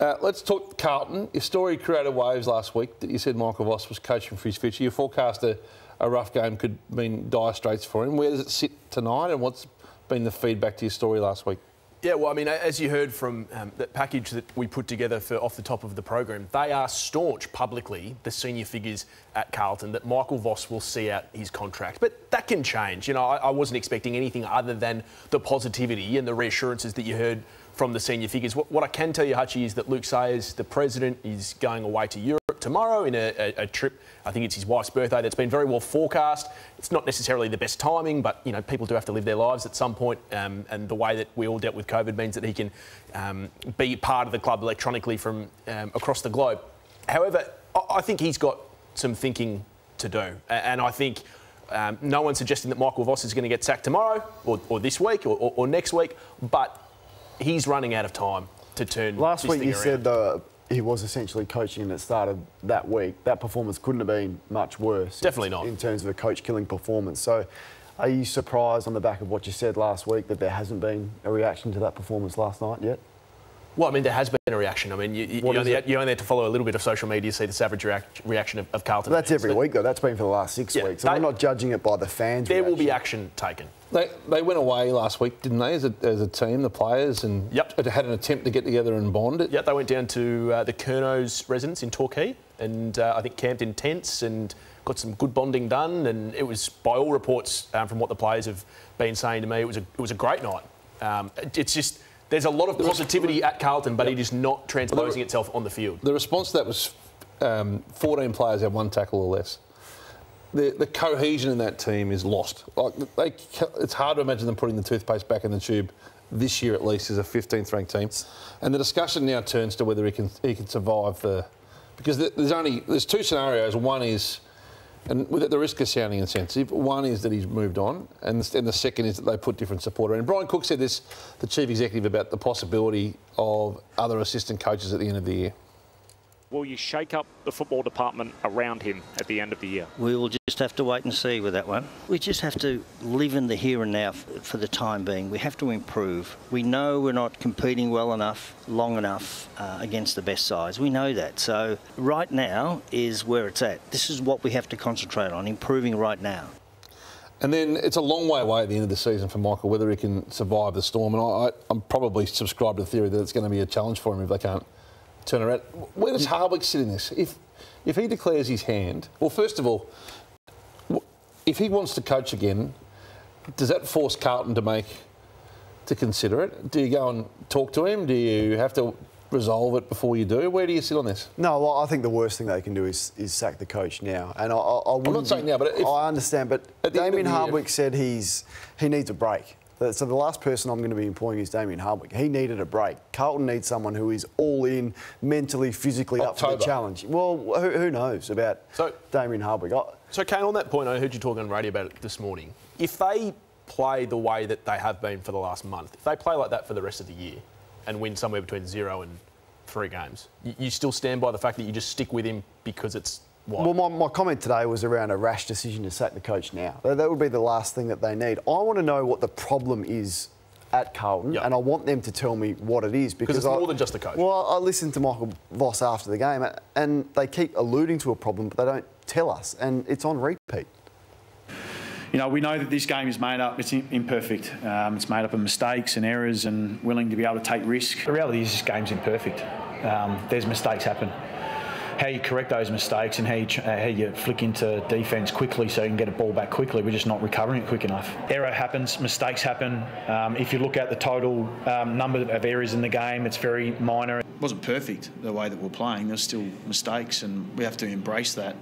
Uh, let's talk Carlton. Your story created waves last week that you said Michael Voss was coaching for his future. You forecast a, a rough game could mean dire straits for him. Where does it sit tonight, and what's been the feedback to your story last week? Yeah, well, I mean, as you heard from um, that package that we put together for off the top of the program, they are staunch publicly, the senior figures at Carlton, that Michael Voss will see out his contract. But that can change. You know, I, I wasn't expecting anything other than the positivity and the reassurances that you heard from the senior figures. What, what I can tell you, Hutchie, is that Luke Sayers, the president, is going away to Europe tomorrow in a, a, a, trip. I think it's his wife's birthday. That's been very well forecast. It's not necessarily the best timing, but you know people do have to live their lives at some point. Um, and the way that we all dealt with COVID means that he can um, be part of the club electronically from um, across the globe. However, I, I think he's got some thinking to do, and I think. Um, no one's suggesting that Michael Voss is going to get sacked tomorrow or, or this week or, or, or next week, but he's running out of time to turn. Last week you around. said uh, he was essentially coaching and it started that week. That performance couldn't have been much worse. Definitely not. In terms of a coach killing performance. So are you surprised on the back of what you said last week that there hasn't been a reaction to that performance last night yet? Well, I mean, there has been a reaction. I mean, you, you, only, had, you only had to follow a little bit of social media to see the savage react, reaction of, of Carlton. But that's every week, though. That's been for the last six Yeah, weeks. So they- we're not judging it by the fans. There will be action taken. They, they went away last week, didn't they, as a, as a team, the players, and Yep. had an attempt to get together and bond it. Yeah, they went down to uh, the Curnow's residence in Torquay and uh, I think camped in tents and got some good bonding done. And it was, by all reports um, from what the players have been saying to me, it was a, it was a great night. Um, it- it's just, there's a lot of positivity at Carlton, but it is not transposing itself on the field. The response to that was um, 14 players had one tackle or less. The, the cohesion in that team is lost. Like they, it's hard to imagine them putting the toothpaste back in the tube this year at least as a 15th ranked team. And the discussion now turns to whether he can he can survive the because there's only there's two scenarios. One is and with the risk of sounding insensitive, one is that he's moved on, and the, and the second is that they put different support around. Brian Cook said this, the chief executive, about the possibility of other assistant coaches at the end of the year. Will you shake up the football department around him at the end of the year? We will just have to wait and see with that one. We just have to live in the here and now for the time being. We have to improve. We know we're not competing well enough, long enough uh, against the best sides. We know that. So, right now is where it's at. This is what we have to concentrate on, improving right now. And then it's a long way away at the end of the season for Michael whether he can survive the storm. And I, I, I'm probably subscribed to the theory that it's going to be a challenge for him if they can't turn around. Where does Hardwick sit in this? If if he declares his hand, well, first of all, if he wants to coach again, does that force Carlton to make to consider it? Do you go and talk to him? Do you have to resolve it before you do? Where do you sit on this? No, well, I think the worst thing they can do is, is sack the coach now. And I, I, I wouldn't not saying now, but if- I understand. But At the end of Damien Hardwick said he's he needs a break. Uh, So the last person I'm going to be employing is Damien Hardwick. He needed a break. Carlton needs someone who is all in, mentally, physically up for the challenge. Well, who, who knows about So- Damien Hardwick? I, So, Kane, on that point, I heard you talking on radio about it this morning. If they play the way that they have been for the last month, if they play like that for the rest of the year and win somewhere between zero and three games, you, you still stand by the fact that you just stick with him because it's what? Well, my, my comment today was around a rash decision to sack the coach now. That, that would be the last thing that they need. I want to know what the problem is at Carlton, Yep. and I want them to tell me what it is because it's I- more than just the coach. Well, I listened to Michael Voss after the game, and they keep alluding to a problem, but they don't tell us, and it's on repeat. you know, we know that this game is made up, it's imperfect. Um, it's made up of mistakes and errors and willing to be able to take risk. The reality is this game's imperfect. Um, there's mistakes happen. How you correct those mistakes and how you, uh, how you flick into defence quickly so you can get a ball back quickly, we're just not recovering it quick enough. Error happens, mistakes happen. Um, if you look at the total um, number of errors in the game, it's very minor. It wasn't perfect the way that we're playing. There's still mistakes and we have to embrace that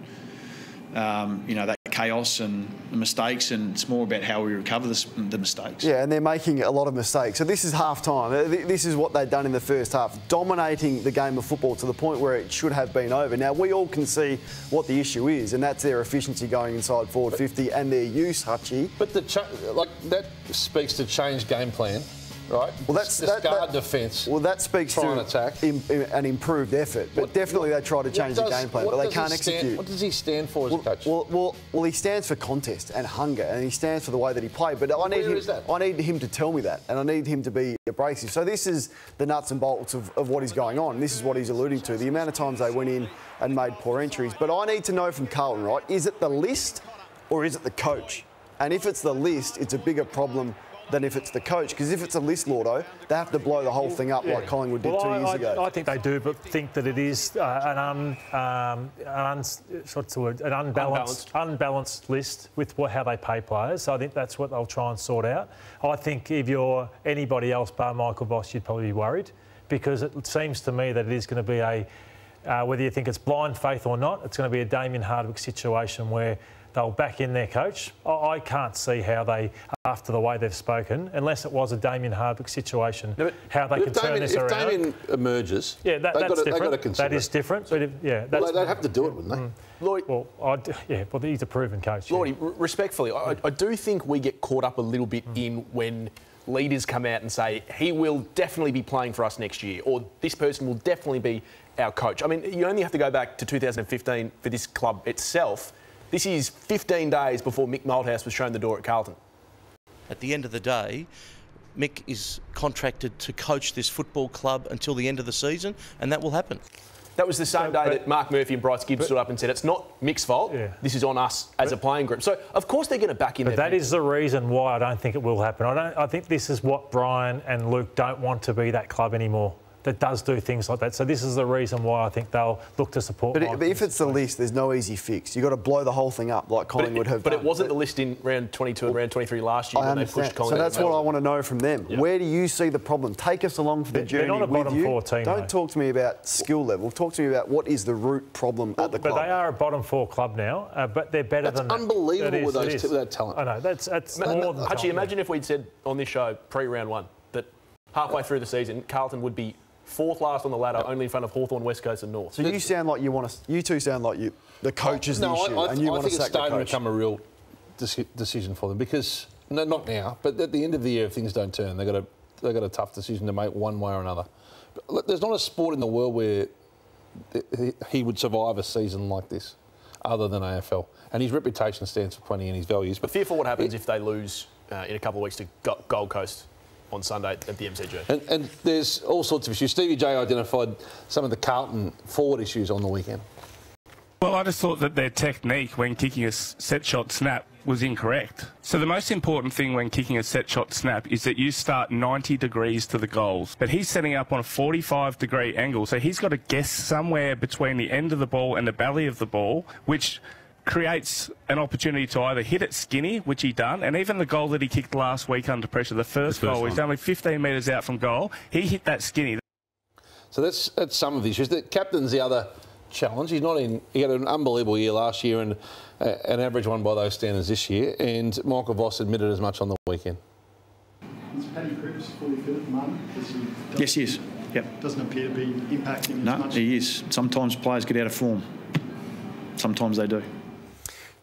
um, you know, that chaos and the mistakes, and it's more about how we recover this, the mistakes. Yeah, and they're making a lot of mistakes. So this is half time. Uh, This is what they've done in the first half, dominating the game of football to the point where it should have been over. Now, we all can see what the issue is, and that's their efficiency going inside forward 50 and their use, Hutchie. But the cha- like that speaks to change game plan, right? Well, that's discard that, that, defence. Well, that speaks to and attack. an improved effort. But What- definitely what- they try to change the game plan, but they can't stand- execute. What does he stand for as a Well, coach? well, well, well, he stands for contest and hunger, and he stands for the way that he played. But I need Where him. is that? I need him to tell me that, and I need him to be abrasive. So this is the nuts and bolts of, of what is going on. This is what he's alluding to. The amount of times they went in and made poor entries. But I need to know from Carlton, right? Is it the list or is it the coach? And if it's the list, it's a bigger problem than if it's the coach. Because if it's a list, Lordo, they have to blow the whole thing up like Collingwood did well, two I, years I, ago. I think they do, but think that it is uh, an, un, um, an, un, what's the word? an unbalanced, unbalanced, unbalanced list with what, how they pay players. So I think that's what they'll try and sort out. I think if you're anybody else bar Michael Voss, you'd probably be worried because it seems to me that it is going to be a, uh, whether you think it's blind faith or not, it's going to be a Damien Hardwick situation where they'll back in their coach. I can't see how they, after the way they've spoken, unless it was a Damien Hardwick situation, no, how they can turn Damien, this if around. If Damien emerges, yeah, that, that's got to, different. Got that is different. But if, yeah, well, they'd have to do it, wouldn't they? Mm. Lloyd, well, I'd, yeah, well, he's a proven coach. Lloyd, yeah. respectfully, I, I, do think we get caught up a little bit mm. in when leaders come out and say he will definitely be playing for us next year, or this person will definitely be our coach. I mean, you only have to go back to 2015 for this club itself this is 15 days before Mick Malthouse was shown the door at Carlton. At the end of the day, Mick is contracted to coach this football club until the end of the season, and that will happen. That was the same day that Mark Murphy and Bryce Gibbs but, stood up and said, it's not Mick's fault. Yeah. This is on us as but, a playing group. So, of course, they're going to back in But that is the reason why I don't think it will happen. I, don't, I think this is what Brian and Luke don't want to be that club anymore that does do things like that. So this is the reason why I think they'll look to support. But, it, but if it's the list, there's no easy fix. You've got to blow the whole thing up like Collingwood but it, have but done. it wasn't but the list in round 22 and round 23 last year I when understand. they pushed Collingwood. So that's what I want to know from them. Yep. Where do you see the problem? Take us along for the they're, journey they're not a bottom with you. Four team, Don't though. talk to me about skill level. Talk to me about what is the root problem well, at the but club. But they are a bottom four club now, uh, but they're better that's than unbelievable that. with those t- that talent. I know that's that's Ma- more than Actually, imagine if we'd said on this show pre-round one that halfway through the season Carlton would be fourth last on the ladder, yep. only in front of Hawthorn, West Coast, and North. So you sound like you want to. You two sound like you. The coach is the issue, I, I, and you I want to it's sack the starting coach. to become a real decision for them because no, not now, but at the end of the year, if things don't turn, they've got a they've got a tough decision to make one way or another. But look, there's not a sport in the world where he would survive a season like this, other than AFL, and his reputation stands for plenty and his values. But fearful what happens it, if they lose uh, in a couple of weeks to Gold Coast on Sunday at the MCG. And, and, there's all sorts of issues. Stevie J identified some of the Carlton forward issues on the weekend. Well, I just thought that their technique when kicking a set shot snap was incorrect. So the most important thing when kicking a set shot snap is that you start 90 degrees to the goals. But he's setting up on a 45 degree angle, so he's got to guess somewhere between the end of the ball and the belly of the ball, which creates an opportunity to either hit it skinny, which he done, and even the goal that he kicked last week under pressure, the first, the first goal, one. he's only 15 metres out from goal. He hit that skinny. So that's that's some of the issues. The captain's the other challenge. He's not in. He had an unbelievable year last year and uh, an average one by those standards this year. And Michael Voss admitted as much on the weekend. Is Paddy Cripps fully fit at the moment? He yes, he is. Yep. Doesn't appear to be impacting. No, as much. he is. Sometimes players get out of form. Sometimes they do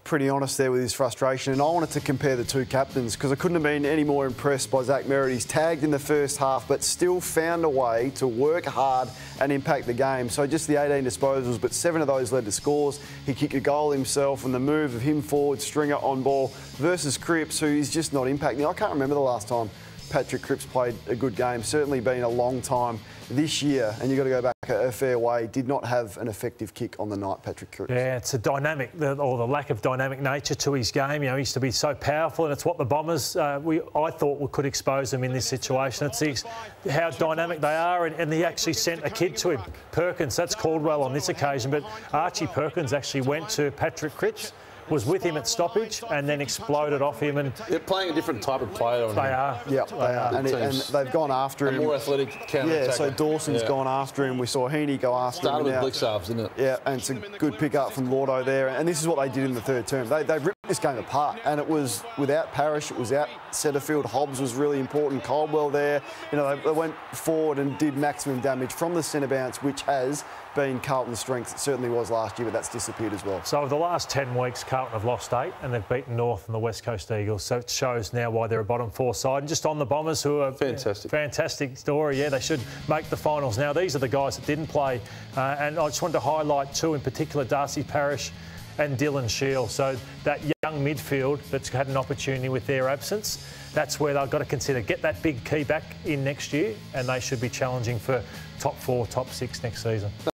pretty honest there with his frustration. And I wanted to compare the two captains because I couldn't have been any more impressed by Zach Merrett. He's tagged in the first half, but still found a way to work hard and impact the game. So just the 18 disposals, but seven of those led to scores. He kicked a goal himself, and the move of him forward, Stringer on ball versus Cripps, who is just not impacting. I can't remember the last time Patrick Cripps played a good game. Certainly been a long time this year, and you've got to go back a fair way, did not have an effective kick on the night, Patrick Cripps. Yeah, it's a dynamic, or the lack of dynamic nature to his game. You know, he used to be so powerful, and it's what the Bombers, uh, we I thought, we could expose him in this situation. It's how dynamic they are, and, and he actually sent a kid to him, Perkins. That's Caldwell on this occasion, but Archie Perkins actually went to Patrick Cripps was with him at stoppage and then exploded off him. And they're playing a different type of player. They are. Yeah, they are, and, it, and, they've gone after him. A more athletic counter Yeah, so Dawson's yeah. gone after him. We saw Heeney go after Started him. Started with Blicavs, didn't it? Yeah, and it's a good pick up from Lordo there. And this is what they did in the third term. They, they ripped this game apart, and it was without Parish, it was out Setterfield. Hobbs was really important. Caldwell there. You know, they, they went forward and did maximum damage from the centre bounce, which has been Carlton's strength. It certainly was last year, but that's disappeared as well. So over the last 10 weeks, Carlton have lost eight and they've beaten North and the West Coast Eagles. So it shows now why they're a bottom four side. And just on the Bombers, who are fantastic, yeah, fantastic story. Yeah, they should make the finals. Now these are the guys that didn't play, uh, and I just wanted to highlight two in particular: Darcy Parish and Dylan Shiel. So that young midfield that's had an opportunity with their absence, that's where they've got to consider get that big key back in next year, and they should be challenging for top four, top six next season.